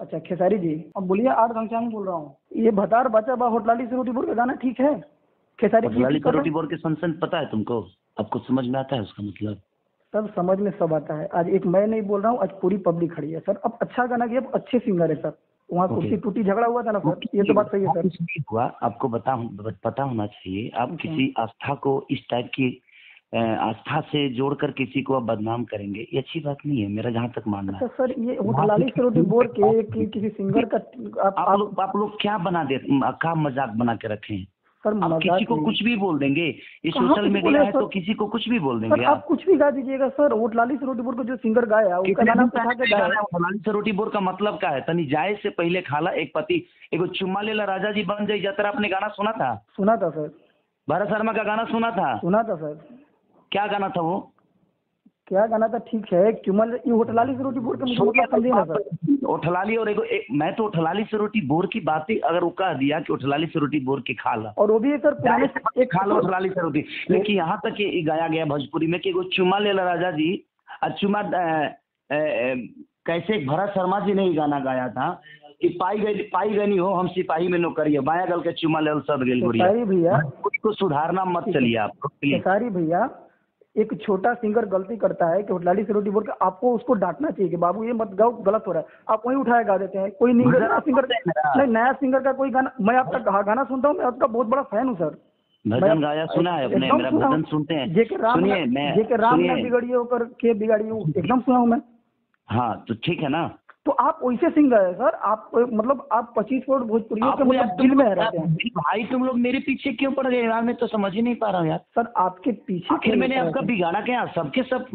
अच्छा खेसारी जी अब बोलिए आठ घंटा बोल रहा हूँ। ये भतार बचा बा होटलाली से रोटी बोल के गाना ठीक है? खेसारी जी का रोटी? बोल के सनसन पता है तुमको? आपको समझ में आता है उसका मतलब? सब समझ में सब आता है। आज एक मैं नहीं बोल रहा हूँ आज पूरी पब्लिक खड़ी है सर। अब अच्छा गाना किया अब अच्छे सिंगर है सर। वहाँ. कुर्सी टूटी झगड़ा हुआ था ना सर। ये तो बात सही है सर। हुआ आपको बता पता होना चाहिए। आप। किसी आस्था को इस टाइप की आस्था से जोड़कर किसी को आप बदनाम करेंगे ये अच्छी बात नहीं है मेरा जहाँ तक मानना अच्छा है। सर ये होटलाली से बोल के कि, किसी सिंगर का आप, आप लोग आप लोग क्या बना दे क्या मज़ाक बना के रखे हैं? सर आप किसी को कुछ भी बोल देंगे ये सोशल मीडिया है तो किसी को कुछ भी बोल देंगे आप कुछ भी गा दीजिएगा सर होटलाली से रोटी बोल के जो सिंगर गाया उसका कितने गाना दिन उठा के पहले गाया गाना है, फलानी से रोटी बोर का मतलब क्या है? तनी जाए से पहले खाला एक पति एगो चुम्मा लेला राजा जी बन जाई जतरा आपने गाना सुना था? सुना था सर। भरत शर्मा का गाना सुना था? सुना था सर। क्या गाना था वो? क्या गाना था? ठीक है चुमल ये होटलाली से रोटी बोल के मुझे मतलब समझिए ना सर उठलाली और एगो एक, मैं तो उठलाली से रोटी बोर की बात ही अगर वो कह दिया कि उठलाली से रोटी बोर के खा ला। और वो भी सर पुराने एक खा लो उठलाली से रोटी। लेकिन यहाँ तक ये गाया गया भोजपुरी में कि एगो चुमा लेला राजा जी और चुमा कैसे भरत शर्मा जी ने ही गाना गाया था कि पाई गई पाई गई हो हम सिपाही में नौकरी है बाया गल के चुमा ले सद गेल गुड़िया भैया। उसको सुधारना मत चलिए आप भैया एक छोटा सिंगर गलती करता है कि होटलाली से रोटी बोल के आपको उसको डांटना चाहिए कि बाबू ये मत गाओ गलत हो रहा है। आप वही उठाया गा देते हैं। कोई नहीं नया सिंगर नहीं नया सिंगर का कोई गाना मैं आपका गाना सुनता हूँ मैं आपका बहुत बड़ा फ़ैन हूँ सर। भजन गाया सुना है अपने मेरा भजन सुनते हैं। जेके राम सुनिए मैं जेके राम ने बिगड़ी होकर के बिगाड़िए हूँ। एकदम सुना हूँ मैं। हाँ तो ठीक है ना? तो आप वैसे सिंगर है सर। आप मतलब आप पच्चीस करोड़ भोजपुरियों के मतलब दिल में रहते हैं। भाई तुम लोग मेरे पीछे क्यों पड़ गए यार? मैं तो समझ ही नहीं पा रहा हूँ यार। सर आपके पीछे आखिर मैंने आपका बिगाड़ा क्या? सबके सब।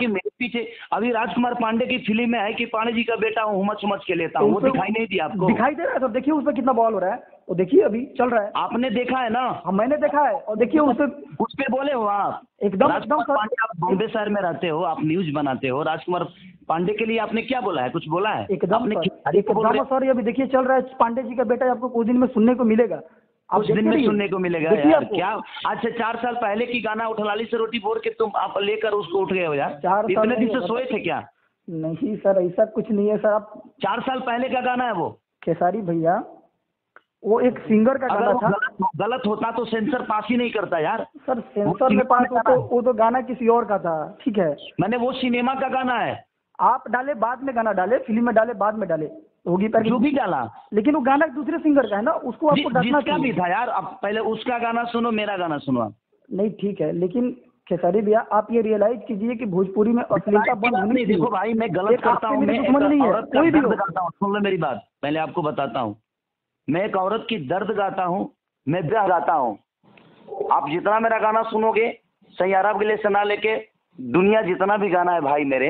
के मेरे पीछे। अभी राजकुमार पांडे की फ़िल्म में है कि पांडे जी का बेटा हूँ उमच उमच के लेता हूँ। वो दिखाई नहीं दिया आपको। दिखाई दे रहा है सर। देखिए उसमें कितना बॉल हो रहा है। वो देखिए अभी चल रहा है। आपने देखा है ना? हाँ मैंने देखा है। और देखिए उससे उस पे बोले हो आप। एकदम एकदम सर। आप बॉम्बे शहर में रहते हो आप न्यूज़ बनाते हो। राजकुमार पांडे के लिए आपने क्या बोला है? कुछ बोला है? एकदम आपने सर एकदम सर अभी देखिए चल रहा है पांडे जी का बेटा आपको कुछ दिन में सुनने को मिलेगा। आप कुछ दिन में सुनने को मिलेगा यार क्या? आज से चार साल पहले की गाना उठलाली से रोटी बोर के तुम आप लेकर उसको उठ गए हो यार। चार इतने दिन से सोए थे क्या? नहीं सर ऐसा कुछ नहीं है सर आप चार साल पहले का गाना है वो। खेसारी भैया वो एक सिंगर का गाना था। गलत, गलत होता तो सेंसर पास ही नहीं करता यार। सर सेंसर में पास हो तो वो तो गाना किसी और का था ठीक है। मैंने वो सिनेमा का गाना है। आप डाले बाद में गाना डाले फ़िल्म में डाले बाद में डाले। होगी पर जो भी डाला। लेकिन वो गाना दूसरे सिंगर का है ना उसको आपको डांटना जिसका भी था यार अब पहले उसका गाना सुनो मेरा गाना सुनो आप। नहीं ठीक है लेकिन खेसारी भैया आप ये रियलाइज़ कीजिए कि भोजपुरी में अश्लीलता बंद होनी नहीं देखो भाई मैं गलत करता हूँ मैं दुश्मन नहीं है, कोई भी गाता हूँ सुन लो मेरी बात पहले आपको बताता हूँ। मैं एक औरत की दर्द गाता हूँ मैं ब्याह गाता हूँ। आप जितना मेरा गाना सुनोगे सैयारा के लिए सुना लेके दुनिया जितना भी गाना है भाई मेरे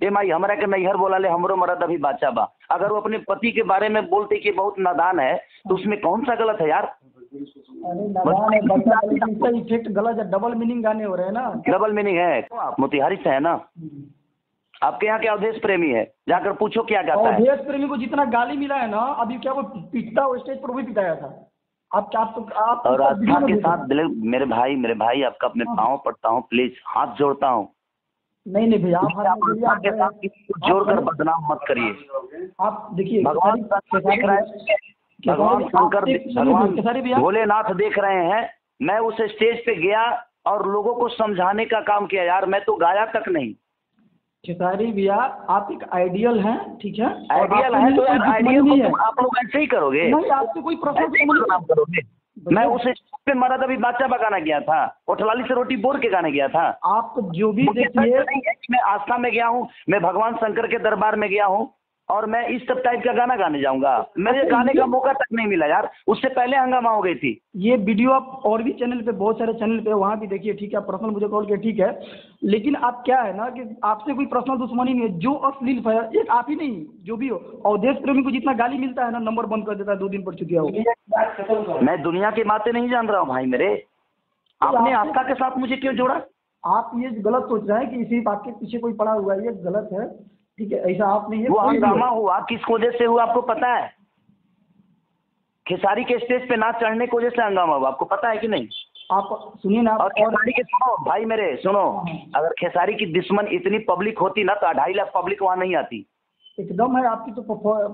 ए माई हमरा के नैहर बोला ले हमरो मरद अभी बाचा बा। अगर वो अपने पति के बारे में बोलते कि बहुत नादान है तो उसमें कौन सा गलत है यार? डबल मीनिंग गाने हो रहे हैं ना। डबल मीनिंग है। आप मोतिहारी से है ना? आपके यहाँ के अवधेश प्रेमी है? जाकर पूछो क्या और है। देश प्रेमी को जितना गाली मिला है ना अभी क्या वो पिटता वो स्टेज पर भी पिटाया था। आप क्या आप तो आप और उसका आस्था के साथ मेरे भाई मेरे भाई आपका अपने हाँ। पाँव पड़ता हूँ प्लीज़ हाथ जोड़ता हूँ। नहीं नहीं भैया आप हाथ के साथ आप- किसी को जोड़कर बदनाम मत करिए। आप देखिए भगवान देख रहे हैं। भगवान शंकर भगवान भोलेनाथ देख रहे हैं। मैं उस स्टेज पे गया और लोगों को समझाने का काम किया यार मैं तो गाया तक नहीं। खेसारी भैया आप एक आइडियल हैं ठीक है? आइडियल है तो मुझे यार कोई आइडियल आप लोग ऐसे ही करोगे। नहीं आपसे कोई बदनाम करोगे। मैं उस पे मरा अभी बाचा गाना गया था। और ठलाली से रोटी बोर के गाने गया था। आप जो भी देखिए। मैं आस्था में गया हूँ मैं भगवान शंकर के दरबार में गया हूँ। और मैं इस सब टाइप का गाना गाने जाऊँगा। मेरे गाने का मौका तक नहीं मिला यार। उससे पहले हंगामा हो गई थी। ये वीडियो आप और भी चैनल पे बहुत सारे चैनल पे वहाँ भी देखिए ठीक है आप पर्सनल मुझे कॉल किया ठीक है। लेकिन आप क्या है ना कि आपसे कोई पर्सनल दुश्मनी नहीं है जो अश्लील है एक आप ही नहीं जो भी हो। और देश प्रेमी को जितना गाली मिलता है ना नंबर बंद कर देता है दो दिन पर चुकिया हो। मैं दुनिया की बातें नहीं जान रहा हूँ भाई मेरे। आपने आस्था के साथ मुझे क्यों जोड़ा? आप ये गलत सोच रहे हैं कि इसी बात के पीछे कोई पड़ा हुआ है ये गलत है। ठीक है ऐसा आप नहीं है वो हो। हंगामा हुआ किस वजह से हुआ आपको पता है? खेसारी के स्टेज पे ना चढ़ने की वजह से हंगामा हुआ आपको पता है कि नहीं? आप सुनिए ना और खेसारी के सुनो भाई मेरे सुनो। अगर खेसारी की दुश्मन इतनी पब्लिक होती ना तो ढाई लाख पब्लिक वहाँ नहीं आती। एकदम है आपकी तो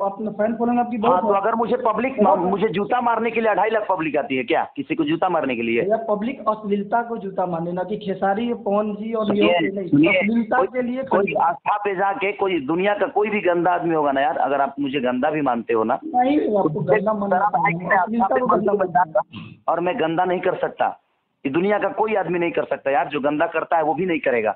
अपना फ़ैन फॉलोइंग आपकी हाँ बहुत तो अगर मुझे पब्लिक मुझे जूता मारने के लिए अढ़ाई लाख पब्लिक आती है क्या? किसी को जूता मारने के लिए? भैया पब्लिक अश्लीलता को जूता माने ना कि खेसारी पवन जी और अश्लीलता के लिए कोई आस्था पे जाके कोई दुनिया का कोई भी गंदा आदमी होगा ना यार अगर आप मुझे गंदा भी मानते हो ना। नहीं आपको गंदा है और मैं गंदा नहीं कर सकता। ये दुनिया का कोई आदमी नहीं कर सकता यार जो गंदा करता है वो भी नहीं करेगा।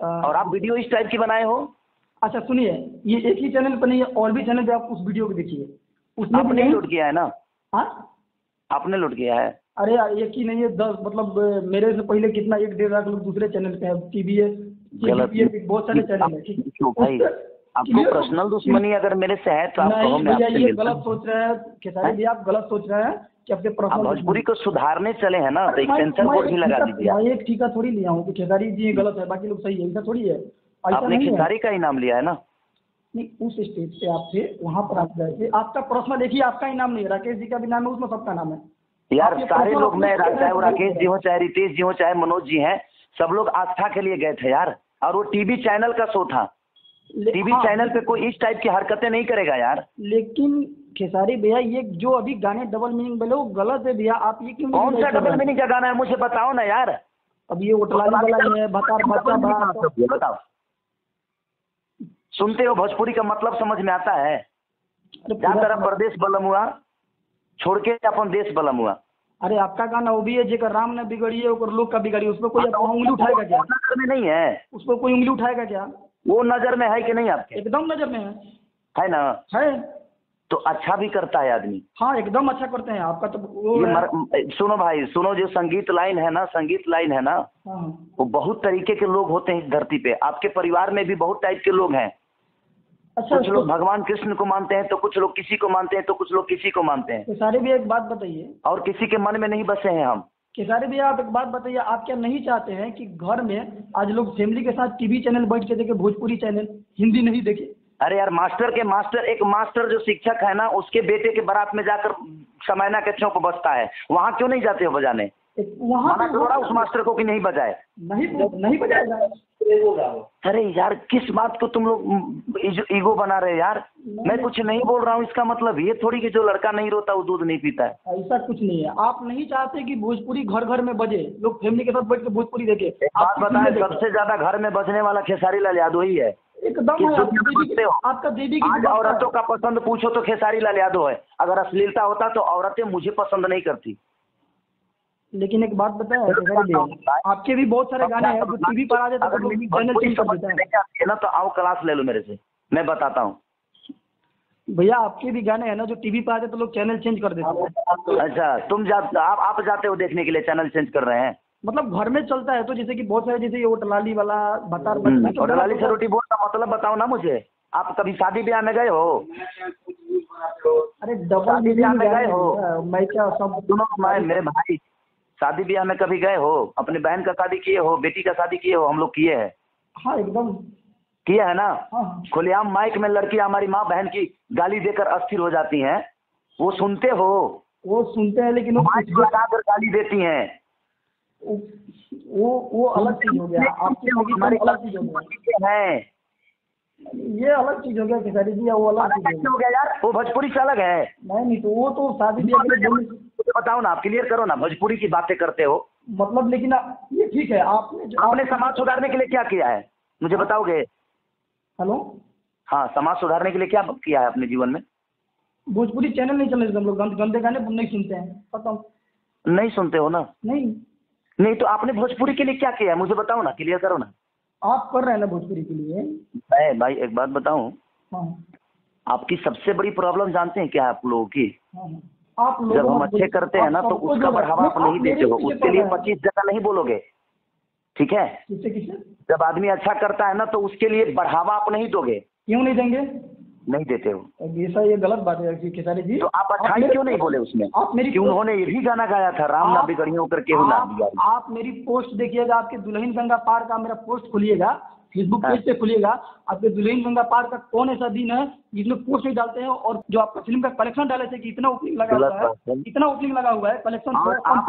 और आप वीडियो इस टाइप की बनाए हो? अच्छा सुनिए ये एक ही चैनल पर नहीं है और भी चैनल पे आप उस वीडियो को देखिए। उसमें भी आपने लूट किया है ना? हाँ? आपने लूट किया है? अरे यार एक ही नहीं है दस मतलब मेरे से पहले कितना एक डेढ़ लाख लोग दूसरे चैनल पे है टीवीएस बहुत सारे चैनल है ठीक। है आपको पर्सनल दुश्मनी अगर मेरे से है तो आप कहो मैं आपसे ये गलत सोच रहे हैं खेसारी भैया आप गलत सोच रहे हैं कि अपने पर्सनल भोजपुरी को सुधारने चले हैं ना तो एक सेंसर बोर्ड भी लगा दीजिए। मैं एक ठीका थोड़ी लिया हूँ कि खेसारी जी गलत है बाकी लोग सही है ऐसा थोड़ी है। आपने खिसारी का ही नाम लिया है ना? नहीं उस स्टेज पे आप थे वहाँ पर आप गए थे। आपका प्रश्न देखिए आपका ही नाम नहीं राकेश जी का भी नाम है उसमें सबका नाम है। यार सारे लोग मैं चाहे वो राकेश जी हो चाहे रितेश जी हो चाहे मनोज जी हैं सब लोग आस्था के लिए गए थे यार। और वो टीवी चैनल का शो था। टीवी हाँ, चैनल पे कोई इस टाइप की हरकतें नहीं करेगा यार। लेकिन खेसारी भैया ये जो अभी गाने डबल मीनिंग बोले वो गलत है भैया। आप ये क्यों कौन सा डबल मीनिंग का गाना है? मुझे बताओ ना यार। अब ये वाला है भतार बताओ। सुनते हो भोजपुरी का मतलब समझ में आता है। जहाँ तरह प्रदेश बलम हुआ छोड़ के अपन देश बलम हुआ। अरे आपका गाना वो भी है जेकर राम ने बिगड़िए ओकर लोग का बिगड़िए उस पर कोई हाँ, उंगली उठाएगा क्या? नज़र में नहीं है। उस पर कोई उंगली उठाएगा क्या? वो नज़र में है कि नहीं आपके? एकदम नज़र में है। है ना? है। तो अच्छा भी करता है आदमी। हाँ एकदम अच्छा करते हैं। आपका तो वो ये है। मर, सुनो भाई सुनो जो संगीत लाइन है ना संगीत लाइन है ना हाँ। वो बहुत तरीके के लोग होते हैं इस धरती पे। आपके परिवार में भी बहुत टाइप के लोग हैं। अच्छा कुछ लोग तो, भगवान कृष्ण को मानते हैं तो कुछ लोग किसी को मानते हैं तो कुछ लोग किसी को मानते हैं। तो सारे भी एक बात बताइए। और किसी के मन में नहीं बसे हैं हम। केसारी भैया आप एक बात बताइए आप क्या नहीं चाहते हैं कि घर में आज लोग फैमिली के साथ टीवी चैनल बैठ के देखे भोजपुरी चैनल हिंदी नहीं देखे? अरे यार मास्टर के मास्टर एक मास्टर जो शिक्षक है ना उसके बेटे के बारात में जाकर समयना के चौक बजता है। वहाँ क्यों नहीं जाते हो बजाने? वहाँ पे करो उस मास्टर को कि नहीं बजाए? नहीं नहीं बजाएगा। अरे यार किस बात को तुम लोग ईगो- बना रहे यार? मैं कुछ नहीं बोल रहा हूँ इसका मतलब ये थोड़ी कि जो लड़का नहीं रोता वो दूध नहीं पीता है। ऐसा कुछ नहीं है। आप नहीं चाहते कि भोजपुरी घर घर में बजे। लोग फैमिली के साथ बैठ के भोजपुरी देखे। बात आप बताएँ सबसे ज़्यादा घर में बजने वाला खेसारी लाल यादव ही है। एकदम आपका देवी की। औरतों का पसंद पूछो तो खेसारी लाल यादव है। अगर अश्लीलता होता तो औरतें मुझे पसंद नहीं करती। लेकिन एक बात भैया आपके भी बहुत सारे गाने हैं जो टीवी पर आ जाते हैं तो लोग मेरी चैनल चेंज कर समझ देते में हैं ना तो आओ क्लास ले लो मेरे से। मैं बताता हूँ। भैया आपके भी गाने हैं ना जो टीवी पर आते तो लोग चैनल चेंज कर देते हैं। अच्छा तुम जा आप आप जाते हो देखने के लिए चैनल चेंज कर रहे हैं? मतलब घर में चलता है तो जैसे कि बहुत सारे जैसे ये होटलाली वाला भतार हम्म, बच्चा लाली से रोटी बोल का मतलब बताओ ना मुझे। आप कभी शादी ब्याह में गए हो? अरे डबल ब्याह में गए हो? मैं क्या सब सुनो मेरे भाई शादी ब्याह में कभी गए हो? अपनी बहन का शादी किए हो? बेटी का शादी किए हो? हम लोग किए हैं। हाँ एकदम। किए है ना? हाँ खुलेआम माइक में लड़कियाँ हमारी माँ बहन की गाली देकर अस्थिर हो जाती हैं। वो सुनते हो? वो सुनते हैं लेकिन वो माइक लगा कर गाली देती हैं। वो वो अलग चीज़ हो गया। आपकी संगीत हमारी अलग चीज़ हो गया। हैं? ये अलग चीज़ हो गया खेसारी जी वो अलग चीज़ हो गया। यार। वो भोजपुरी से अलग है। नहीं नहीं तो वो तो शादी ब्याह के लिए मुझे बताओ ना आप क्लियर करो ना भोजपुरी की बातें करते हो। मतलब लेकिन आप- ये ठीक है आपने आपने समाज सुधारने के लिए क्या किया है? मुझे बताओगे? हेलो? हाँ समाज सुधारने के लिए क्या किया है अपने जीवन में? भोजपुरी चैनल नहीं चलने देते हम लोग गंद- गंदे गाने नहीं सुनते हैं खत्म। नहीं सुनते हो ना? नहीं। नहीं तो आपने भोजपुरी के लिए क्या किया है? मुझे बताओ ना क्लियर करो ना। आप कर रहे हैं ना भोजपुरी के लिए? मैं भाई एक बात बताऊँ। हाँ। आपकी सबसे बड़ी प्रॉब्लम जानते हैं क्या है आप लोगों की? हाँ हाँ। आप जब हम अच्छे करते हैं ना तो उसका बढ़ावा आप नहीं देते हो। उसके लिए पच्चीस जगह नहीं बोलोगे। ठीक है? जब आदमी अच्छा करता है ना तो उसके लिए बढ़ावा आप नहीं दोगे। क्यों नहीं देंगे? नहीं देते हो। ऐसा ये गलत बात है कि खेसारी जी। तो आप अच्छाई क्यों नहीं बोले उसमें? आप मेरी क्यों उन्होंने ये भी गाना गाया था राम ना बिगड़ियों कर केहू ना आप, आप मेरी पोस्ट देखिएगा आपके दुल्हन गंगा पार का मेरा पोस्ट खोलिएगा फेसबुक हाँ। पेज पे खुलिएगा आपके दुल्हन गंगा पार का कौन ऐसा दिन है जिसमें पोस्ट नहीं डालते हैं और जो आपका फ़िल्म का कलेक्शन डाले थे कि इतना ओपनिंग लगा हुआ है है। इतना ओपनिंग लगा हुआ है कलेक्शन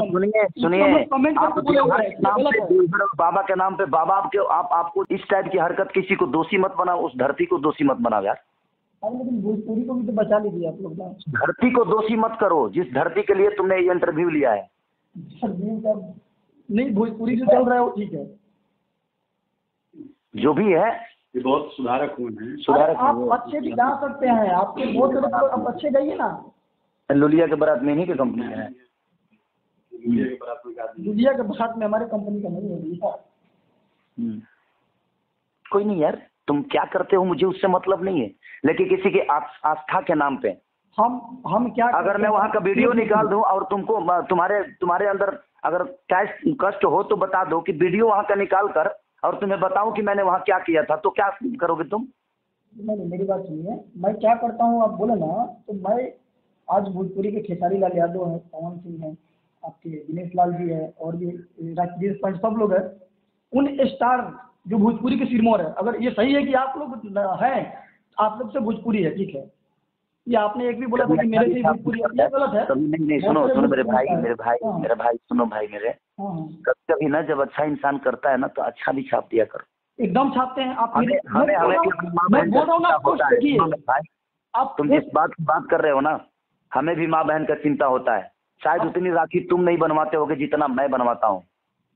सुनिए सुनिए। कमेंट करके हैं नाम है। बाबा के नाम पे बाबा आपके आप आपको इस टाइप की हरकत किसी को दोषी मत बनाओ उस धरती को दोषी मत बनाओ यार। अरे लेकिन भोजपुरी को भी तो बचा लीजिए आप लोग धरती को दोषी मत करो जिस धरती के लिए तुमने ये इंटरव्यू लिया है। सर जी का नहीं भोजपुरी जो चल रहा है वो ठीक है। जो भी है ये बहुत सुधारक हुए हैं। सुधारक आप। अच्छे भी गा सकते हैं आपके बहुत सारे लोग आप अच्छे गाइए ना। लुलिया के बारात में ही की कंपनी है? लुलिया के बारे में आदमी दुनिया के बात में हमारे कंपनी का नहीं है हम्म। कोई नहीं यार। तुम क्या करते हो मुझे उससे मतलब नहीं है। लेकिन किसी के आस- आस्था के नाम पे। हम हम क्या अगर मैं? वहाँ का वीडियो निकाल दूँ और तुमको तुम्हारे तुम्हारे अंदर अगर कैश कष्ट हो तो बता दो कि वीडियो वहाँ का निकाल कर और तुम्हें बताऊँ कि मैंने वहाँ क्या किया था तो क्या करोगे तुम? नहीं नहीं मेरी बात सुनिए। मैं क्या करता हूँ आप बोले ना तो मैं आज भोजपुरी के खेसारी लाल यादव हैं पवन सिंह हैं आपके दिनेश लाल जी है और भी राकेश पंच सब लोग हैं। उन स्टार जो भोजपुरी के सिरमौर है। अगर ये सही है कि आप लोग हैं आप लोग से भोजपुरी है ठीक है। ये आपने एक भी बोला था कि मेरे से भोजपुरी है गलत है। कभी नहीं नहीं सुनो सुनो मेरे भाई मेरे भाई हाँ, मेरे भाई सुनो भाई मेरे। हाँ, हाँ। कभी कभी ना जब अच्छा इंसान करता है ना तो अच्छा भी छाप दिया करो। एकदम छापते हैं आप आप तुम जिस बात की बात कर रहे हो ना हमें भी माँ बहन का चिंता होता है। शायद उतनी राखी तुम नहीं बनवाते होगे जितना मैं बनवाता हूँ।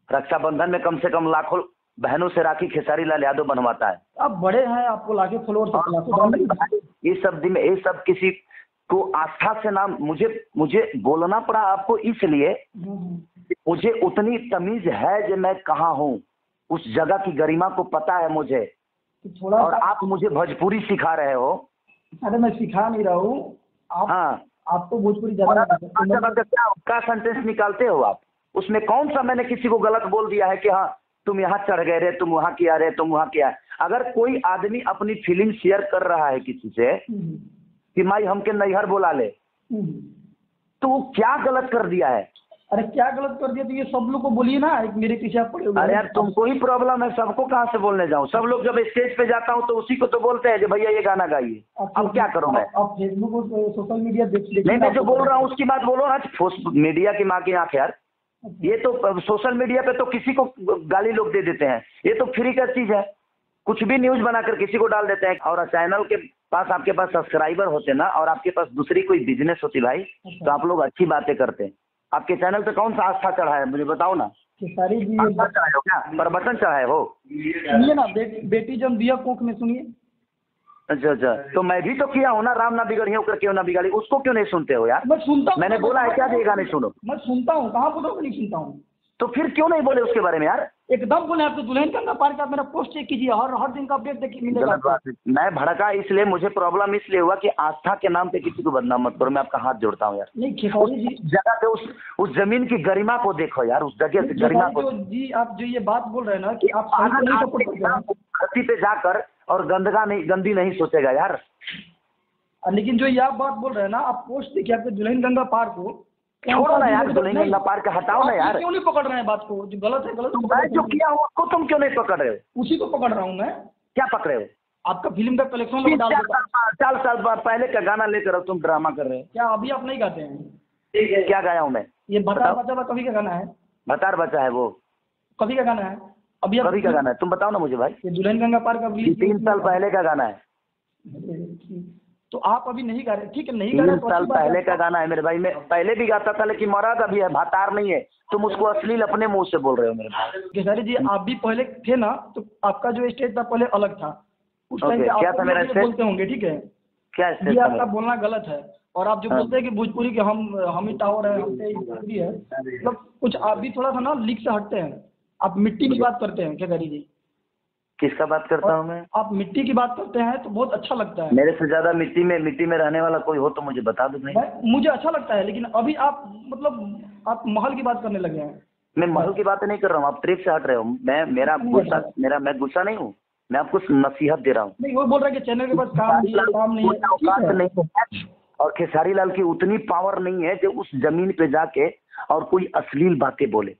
रक्षाबंधन में कम से कम लाखों बहनों से राखी खेसारी लाल यादव बनवाता है। आप बड़े हैं आपको लाखे फॉलोअर्स लाखों ये सब दिन ये सब किसी को आस्था से नाम मुझे मुझे बोलना पड़ा आपको इसलिए मुझे उतनी तमीज है जो मैं कहा हूँ। उस जगह की गरिमा को पता है मुझे। तो थोड़ा और आप मुझे भोजपुरी सिखा रहे हो। अरे मैं सिखा नहीं रहा हूँ। आप हाँ। आपको भोजपुरी अब है, क्या सेंटेंस निकालते हो आप? उसमें कौन सा मैंने किसी को गलत बोल दिया है कि हाँ तुम यहाँ चढ़ गए रे तुम वहाँ किया रे तुम वहाँ किया। अगर कोई आदमी अपनी फीलिंग शेयर कर रहा है किसी से कि माई हमके नैहर बोला ले। तो वो क्या गलत कर दिया है? अरे क्या गलत कर दिया? तो ये सब लोग को बोलिए ना एक मेरे पीछे आप पड़े अरे यार तुमको ही प्रॉब्लम है सबको कहाँ से बोलने जाऊँ? सब लोग जब स्टेज पे जाता हूँ तो उसी को तो बोलते हैं भैया ये गाना गाइए। अब क्या करूँ मैं? आप- फेसबुक और सोशल मीडिया देख नहीं मैं जो बोल रहा हूँ उसकी बात बोलो। ना मीडिया की माँ की आँख यार। ये तो सोशल मीडिया पे तो किसी को गाली लोग दे देते हैं। ये तो फ्री का चीज़ है। कुछ भी न्यूज़ बनाकर किसी को डाल देते हैं। और चैनल के पास आपके पास सब्सक्राइबर होते ना और आपके पास दूसरी कोई बिज़नेस होती भाई तो आप लोग अच्छी बातें करते हैं। आपके चैनल पे कौन सा आस्था चढ़ा है मुझे बताओ ना। सारी जी आस्था चढ़ाए हो क्या? प्रवचन चढ़ाए हो? सुनिए ना बे, बेटी जब दिया कोख में सुनिए। अच्छा अच्छा। तो मैं भी तो किया हूँ ना राम ना बिगड़ी कर क्यों ना बिगाड़ी उसको क्यों नहीं सुनते हो यार? मैं सुनता हूँ। मैंने बोला है क्या ये गाने सुनो? मैं सुनता हूँ कहाँ बोल नहीं सुनता हूँ? तो फिर क्यों नहीं बोले उसके बारे में यार? एकदम बोले आपको दुल्हन का पार का मेरा पोस्ट चेक कीजिए हर हर दिन का अपडेट देखिए मिलेगा मैं भड़का इसलिए मुझे प्रॉब्लम इसलिए हुआ कि आस्था के नाम पे किसी को बदनाम मत करो मैं आपका हाथ जोड़ता हूँ यार। नहीं जगह पे उस उस ज़मीन की गरिमा को देखो यार उस जगह की गरिमा को जी आप जो ये बात बोल रहे हैं ना कि आप आप धरती पे जाकर और गंदगा नहीं गंदी नहीं सोचेगा यार। लेकिन जो ये आप बात बोल रहे हैं ना आप पोस्ट देखिए आपके दुल्हन गंगा पार को। छोड़ो ना यार दुल्हन गंगा पार्क के हटाओ ना यार। क्यों नहीं पकड़ रहे हैं बात को? जो गलत है गलत तो मैं जो किया हूँ उसको तुम क्यों नहीं पकड़ रहे हो? उसी को पकड़ रहा हूँ मैं। क्या पकड़े हो? आपका फ़िल्म का कलेक्शन चार साल बाद पहले का गाना लेकर तुम ड्रामा कर रहे हो। क्या अभी आप नहीं गाते हैं? क्या गाया हूँ मैं? ये बता बचा कभी का गाना है? भतार बचा है वो। कभी का गाना है? अभी अभी का गाना है? तुम बताओ ना मुझे भाई। दुल्हन गंगा पार का तीन साल पहले का गाना है। तो आप अभी नहीं गा रहे ठीक है नहीं गा तीन रहे तो साल। पहले का गाना है मेरे भाई। मैं पहले भी गाता था लेकिन मराद अभी है भातार नहीं है। तुम उसको अश्लील अपने मुँह से बोल रहे हो मेरे भाई। खेसारी जी आप भी पहले थे ना तो आपका जो स्टेज था पहले अलग था। उस टाइम Okay, क्या था मेरा बोलते होंगे ठीक है? क्या ये स्टेज आपका बोलना गलत है। और आप जो हाँ। बोलते हैं कि भोजपुरी के हम हम ही टावर है ही है मतलब कुछ आप भी थोड़ा सा ना लीक से हटते हैं। आप मिट्टी की बात करते हैं खेसारी जी? किसका बात करता हूँ मैं? आप मिट्टी की बात करते हैं तो बहुत अच्छा लगता है। मेरे से ज़्यादा मिट्टी में मिट्टी में रहने वाला कोई हो तो मुझे बता दो नहीं। मुझे अच्छा लगता है लेकिन अभी आप मतलब आप महल की बात करने लगे हैं। मैं महल की बात नहीं कर रहा हूँ आप ट्रिप से हट रहे हो। मैं मेरा गुस्सा मेरा मैं गुस्सा नहीं हूँ मैं आपको नसीहत दे रहा हूँ। नहीं वो बोल रहा है कि चैनल के पास काम नहीं है काम है। नहीं है और खेसारी लाल की उतनी पावर नहीं है जो उस ज़मीन पे जाके और कोई अश्लील बातें बोले।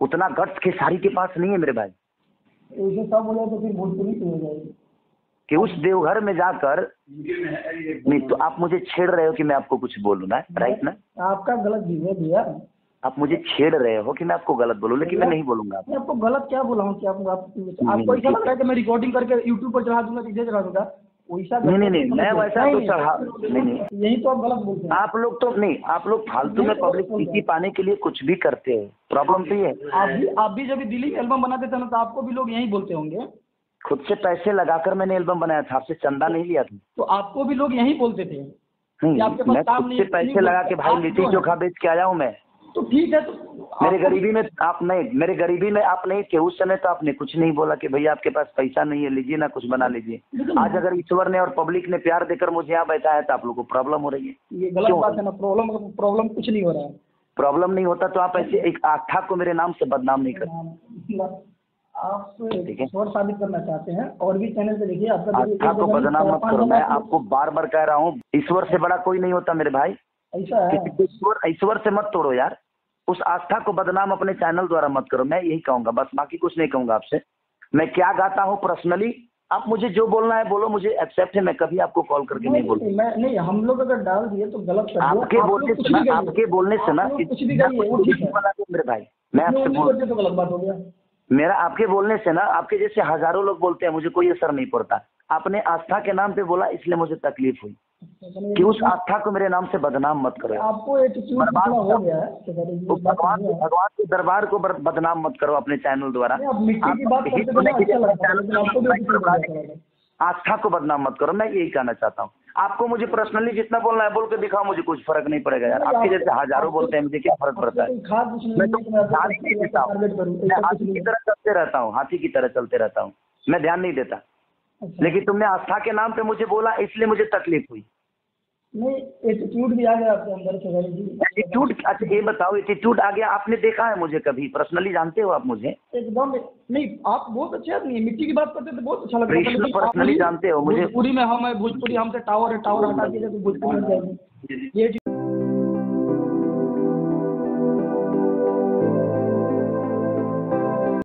उतना गट्स खेसारी के पास नहीं है मेरे भाई। तो फिर भोजपुरी हो जाएगी। कि उस देवघर में जाकर नहीं तो आप मुझे छेड़ रहे हो कि मैं आपको कुछ बोलूँ ना? राइट ना? आपका गलत चीज़ है भैया। आप मुझे छेड़ रहे हो कि मैं आपको गलत बोलूँ लेकिन मैं नहीं बोलूँगा आपको। गलत क्या बोला हूँ कि आप, आप, आपको ऐसा। लग रहा है कि मैं रिकॉर्डिंग करके यूट्यूब पर चढ़ा दूँगा चढ़ा दूँगा? वैसा नहीं नहीं नहीं मैं वैसा तो नहीं, नहीं नहीं यही तो आप गलत बोलते हैं। आप लोग तो नहीं आप लोग फालतू में पब्लिक सिटी पाने के लिए कुछ भी करते हो। प्रॉब्लम तो ये है। आप भी आप भी जब दिल्ली एल्बम बनाते थे ना तो आपको भी लोग यही बोलते होंगे। खुद से पैसे लगाकर मैंने एल्बम बनाया था आपसे चंदा नहीं लिया था। तो आपको भी लोग यही बोलते थे पास मैं खुद नहीं से पैसे लगा के भाई लिट्टी चोखा बेच के आया हूँ मैं। तो ठीक है तो मेरे गरीबी में आप नहीं मेरे गरीबी में आप नहीं थे उस समय तो आपने कुछ नहीं बोला कि भैया आपके पास पैसा नहीं है लीजिए ना कुछ बना लीजिए। आज अगर ईश्वर ने और पब्लिक ने प्यार देकर मुझे यहाँ बैठा है तो आप लोग को प्रॉब्लम हो रही है। ये गलत बात है ना प्रॉब्लम प्रॉब्लम कुछ नहीं हो रहा है। प्रॉब्लम नहीं होता तो आप ऐसे एक आस्था को मेरे नाम से बदनाम नहीं करते। आप साबित करना चाहते हैं और भी चैनल पे देखिए आपका देखिए, आस्था को बदनाम मत करो मैं आपको बार बार कह रहा हूँ ईश्वर से बड़ा कोई नहीं होता मेरे भाई। ऐसा है। ईश्वर ईश्वर से मत तोड़ो यार। उस आस्था को बदनाम अपने चैनल द्वारा मत करो। मैं यही कहूँगा बस बाकी कुछ नहीं कहूँगा आपसे। मैं क्या गाता हूँ पर्सनली? आप मुझे जो बोलना है बोलो मुझे एक्सेप्ट है मैं कभी आपको कॉल करके नहीं बोलूँ नहीं, मैं नहीं हम लोग अगर डाल दिए तो गलत। आपके आप बोलने से ना आपके बोलने से ना कुछ भी बोला मेरे भाई। मैं आपसे बोल तो गलत बात हो गया। मेरा आपके बोलने से ना आपके जैसे हज़ारों लोग बोलते हैं मुझे कोई असर नहीं पड़ता। आपने आस्था के नाम पे बोला इसलिए मुझे तकलीफ़ हुई। कि उस आस्था को मेरे नाम से बदनाम मत करो। आपको बर्बाद हो गया है तो तो भगवान भगवान के दरबार को बदनाम मत करो अपने चैनल द्वारा। लिए अच्छा। आस्था को बदनाम मत करो। मैं यही कहना चाहता हूँ। आपको मुझे पर्सनली जितना बोलना है बोल के दिखाओ मुझे कुछ फ़र्क नहीं पड़ेगा यार। आपके जैसे हज़ारों बोलते हैं मुझे क्या फ़र्क पड़ता है? मैं तो मैं आपको ध्यान नहीं देता हूँ। मैं हाथी की तरह चलते रहता हूँ हाथी की तरह चलते रहता हूँ। मैं ध्यान नहीं देता। लेकिन तुमने आस्था के नाम पे मुझे बोला इसलिए मुझे तकलीफ़ हुई। नहीं एटीट्यूड भी आ गया आपके अंदर से एटीट्यूड अच्छा ये बताओ एटीट्यूड आ गया। आपने देखा है मुझे कभी? पर्सनली जानते हो आप मुझे? एकदम नहीं आप बहुत अच्छे आदमी हैं। मिट्टी की बात करते तो बहुत अच्छा लगता है। आप- जानते हो, मुझे- भोजपुरी में हम है भोजपुरी हमसे टावर है टावर हटा दीजिए तो भोजपुरी ये